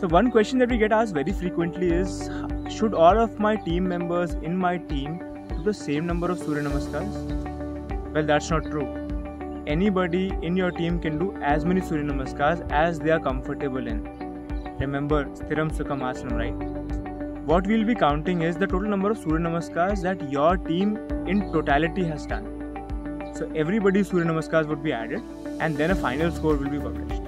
So one question that we get asked very frequently is should all of my team members in my team do the same number of Surya Namaskars? Well, that's not true. Anybody in your team can do as many Surya Namaskars as they are comfortable in. Remember, Sthiram Sukham Asanam, right? What we'll be counting is the total number of Surya Namaskars that your team in totality has done. So everybody's Surya Namaskars would be added and then a final score will be published.